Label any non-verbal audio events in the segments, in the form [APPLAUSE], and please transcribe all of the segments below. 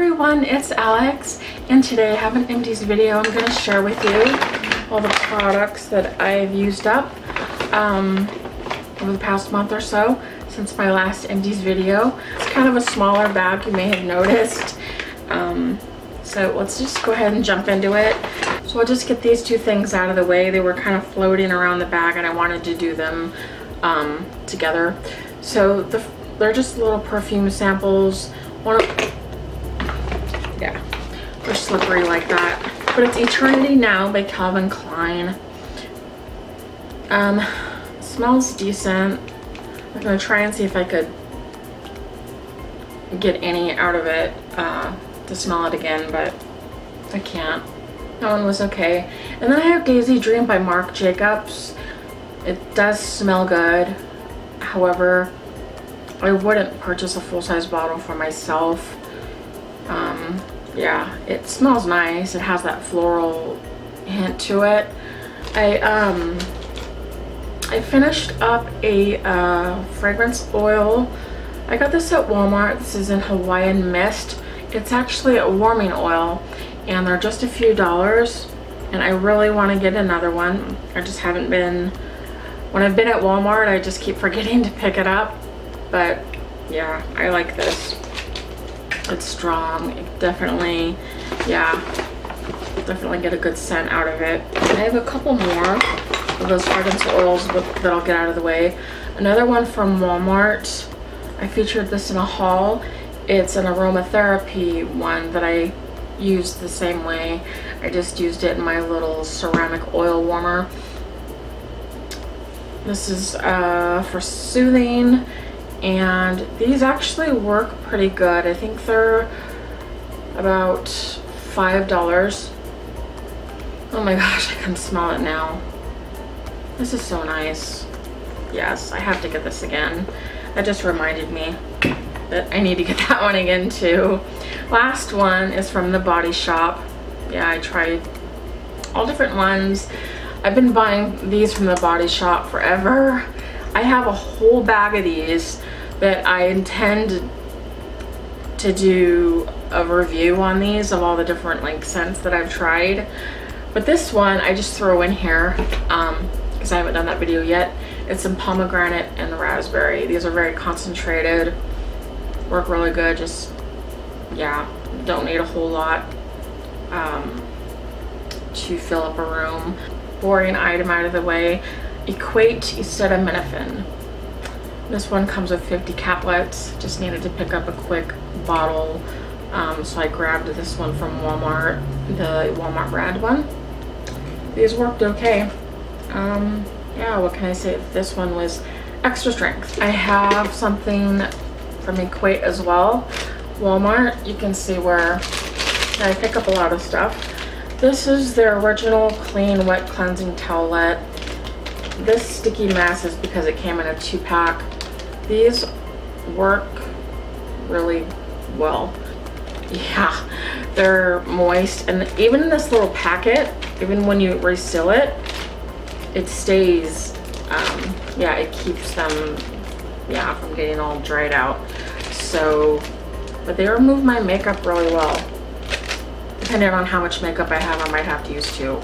everyone, it's Alex and today I have an empties video. I'm going to share with you all the products that I've used up um, over the past month or so since my last empties video. It's kind of a smaller bag you may have noticed. Um, so let's just go ahead and jump into it. So I'll just get these two things out of the way. They were kind of floating around the bag and I wanted to do them um, together. So the, they're just little perfume samples. One of, yeah, they're slippery like that. But it's Eternity Now by Calvin Klein. Um, smells decent. I'm gonna try and see if I could get any out of it uh, to smell it again, but I can't. That one was okay. And then I have Daisy Dream by Marc Jacobs. It does smell good. However, I wouldn't purchase a full-size bottle for myself. Um, yeah, it smells nice. It has that floral hint to it. I, um, I finished up a uh, fragrance oil. I got this at Walmart. This is in Hawaiian Mist. It's actually a warming oil and they're just a few dollars and I really want to get another one. I just haven't been, when I've been at Walmart, I just keep forgetting [LAUGHS] to pick it up. But yeah, I like this. It's strong. It definitely, yeah, definitely get a good scent out of it. I have a couple more of those fragrance oils that I'll get out of the way. Another one from Walmart. I featured this in a haul. It's an aromatherapy one that I used the same way. I just used it in my little ceramic oil warmer. This is uh, for soothing and these actually work pretty good. I think they're about $5. Oh my [LAUGHS] gosh, I can smell it now. This is so nice. Yes, I have to get this again. That just reminded me that I need to get [LAUGHS] that one again too. Last one is from the Body Shop. Yeah, I tried all different ones. I've been buying these from the Body Shop forever. I have a whole bag of these that I intend to do a review on these of all the different like scents that I've tried. But this one I just throw in here um, because I haven't done that video yet. It's some pomegranate and the raspberry. These are very concentrated, work really good, just yeah, don't need a whole lot um, to fill up a room. Boring item out of the way. Equate acetaminophen. This one comes with 50 caplets. Just needed to pick up a quick bottle. Um, so I grabbed this one from Walmart, the Walmart brand one. These worked okay. Um, yeah, what can I say? If this one was extra strength. I have something from Equate as well. Walmart, you can see where I pick up a lot of stuff. This is their original clean wet cleansing towelette. This sticky mask is because it came in a two pack. These work really well. Yeah, they're moist and even in this little packet, even when you reseal it, it stays, um, yeah, it keeps them, yeah, from getting all dried out. So but they remove my makeup really well. Depending on how much makeup I have, I might have to use two.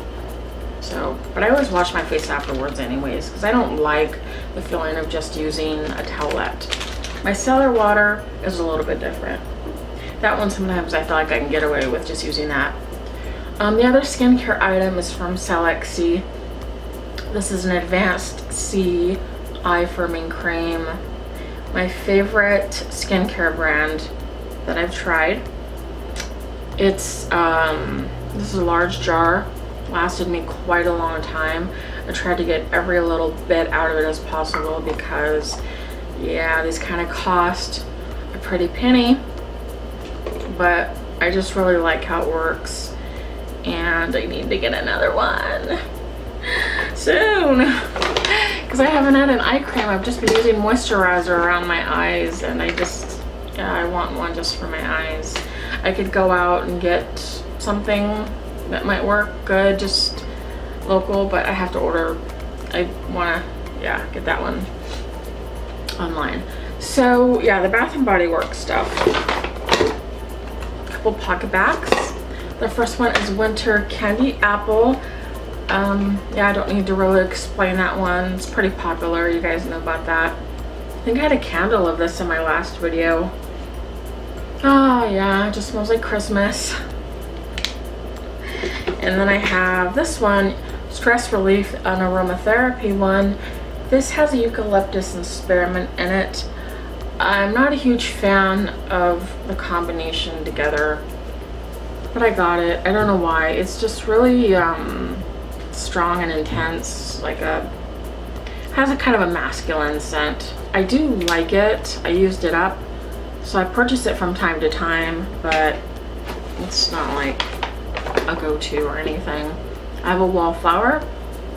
So, but I always wash my face afterwards anyways, because I don't like the feeling of just using a towelette. My Micellar water is a little bit different. That one sometimes I feel like I can get away with just using that. Um, the other skincare item is from Cellex This is an Advanced C Eye Firming Cream. My favorite skincare brand that I've tried. It's, um, this is a large jar, lasted me quite a long time. I tried to get every little bit out of it as possible because, yeah, these kind of cost a pretty penny, but I just really like how it works and I need to get another one [LAUGHS] soon [LAUGHS] because I haven't had an eye cream. I've just been using moisturizer around my eyes and I just yeah, I want one just for my eyes. I could go out and get something that might work good, just local, but I have to order. I want to, yeah, get that one online. So yeah, the Bath and Body Works stuff. A couple Pocketbacs. The first one is Winter Candy Apple. Um, yeah, I don't need to really explain that one. It's pretty popular. You guys know about that. I think I had a candle of this in my last video. Oh yeah, it just smells like Christmas. [LAUGHS] And then I have this one, Stress Relief, an aromatherapy one. This has a eucalyptus and spearmint in it. I'm not a huge fan of the combination together, but I got it. I don't know why. It's just really um, strong and intense, like a, has a kind of a masculine scent. I do like it. I used it up. So I purchase it from time to time, but it's not like a go-to or anything. I have a wallflower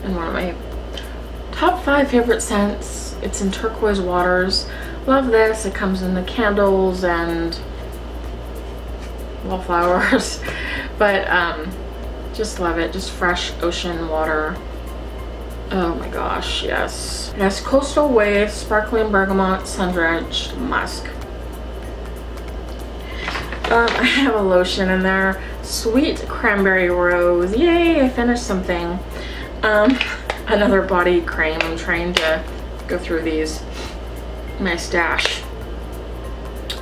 and one of my top five favorite scents. It's in turquoise waters. Love this. It comes in the candles and wallflowers. [LAUGHS] but um, just love it. Just fresh ocean water. Oh my gosh, yes. It has Coastal Wave, Sparkling Bergamot, Sun-Drenched Musk. Um, I have a lotion in there. Sweet Cranberry Rose. Yay, I finished something. Um, another body cream. I'm trying to go through these, my stash.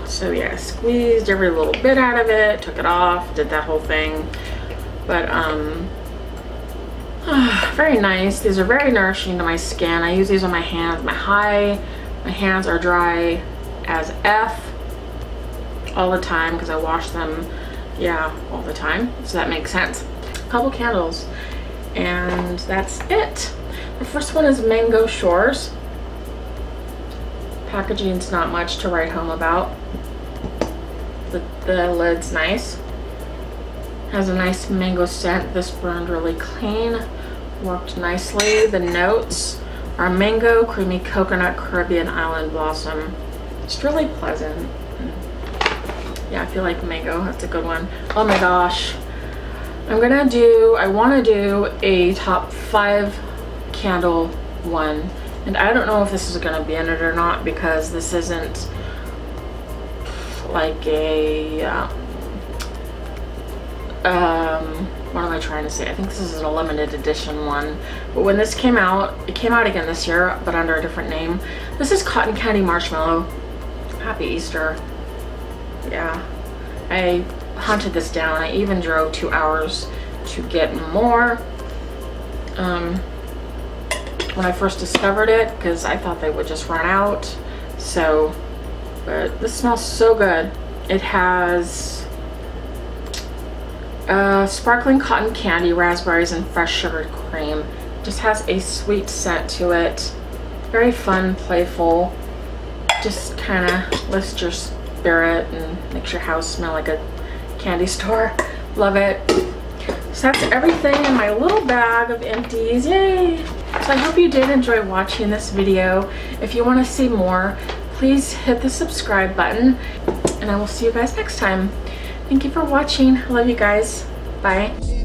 So yeah, squeezed every little bit out of it, took it off, did that whole thing. But um, [SIGHS] very nice. These are very nourishing to my skin. I use these on my hands. My high, my hands are dry as F all the time because I wash them, yeah, all the time. So that makes sense. A couple candles and that's it. The first one is Mango Shores. Packaging's not much to write home about. The, the lid's nice. Has a nice mango scent. This burned really clean. Worked nicely. The notes are mango, creamy coconut, Caribbean island blossom. It's really pleasant yeah, I feel like mango, that's a good one. Oh my gosh. I'm gonna do, I wanna do a top five candle one. And I don't know if this is gonna be in it or not because this isn't like a, um, um, what am I trying to say? I think this is a limited edition one. But when this came out, it came out again this year, but under a different name. This is Cotton Candy Marshmallow. Happy Easter yeah, I hunted this down. I even drove two hours to get more. Um, when I first discovered it, because I thought they would just run out. So, but this smells so good. It has uh, sparkling cotton candy, raspberries, and fresh sugared cream. Just has a sweet scent to it. Very fun, playful. Just kind of lifts your spirit and makes your house smell like a candy store. Love it. So that's everything in my little bag of empties. Yay! So I hope you did enjoy watching this video. If you want to see more, please hit the subscribe button and I will see you guys next time. Thank you for watching. I love you guys. Bye.